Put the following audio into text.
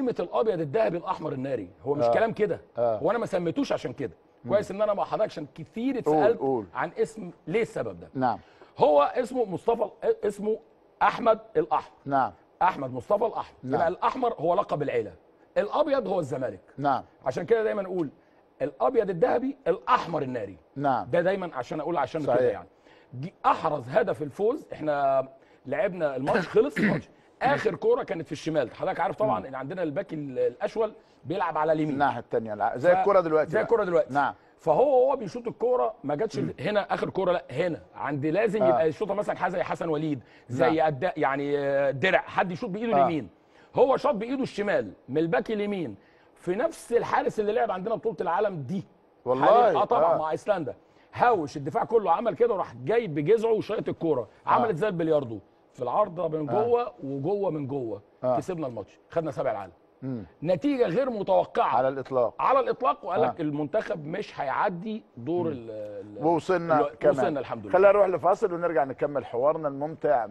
قيمة الأبيض الذهبي الأحمر الناري. هو مش آه. كلام كده. آه. هو أنا ما سميتوش عشان كده. كويس إن أنا مع حضرتك عشان كتير اتسألت. عن اسم ليه السبب ده؟ نعم. هو اسمه مصطفى اسمه أحمد الأحمر. نعم. أحمد مصطفى الأحمر. نعم. يبقى الأحمر هو لقب العيلة. الأبيض هو الزمالك. نعم. عشان كده دايما نقول الأبيض الذهبي الأحمر الناري. نعم. ده دايما عشان أقول عشان. كده يعني. دي أحرز هدف الفوز إحنا لعبنا الماتش خلص الماتش. آخر كورة كانت في الشمال. حضرتك عارف طبعا إن عندنا ال back ال- الأشول بيلعب على اليمين. الناحية الثانية زي ف- الكره دلوقتي زي بقى. الكورة دلوقتي. نعم. فهو هو بيشوط الكورة ما جاتش هنا آخر كورة لا هنا. عند لازم آه. يبقى يشوطها مثلا زي حسن وليد زي نعم. أداء يعني آه، درع. حد يشوط بإيده آه. اليمين. هو شاط بإيده الشمال من ال back اليمين. في نفس الحارس اللي لعب عندنا بطولة العالم دي. والله؟ آه طبعا آه. مع إيسلندا. هاوش الدفاع كله عمل كده وراح جاي بجذعه وشايط الكورة. عملت زي البلياردو. في العارضه من جوه وجوه من جوه. آه. كسبنا الماتش خدنا سبع العالم. مم. نتيجة غير متوقعة. على الإطلاق. على الإطلاق وقال لك آه. المنتخب مش هيعدي دور ال الو- كمان. وصلنا الحمد لله. خلينا نروح لفاصل ونرجع نكمل حوارنا الممتع.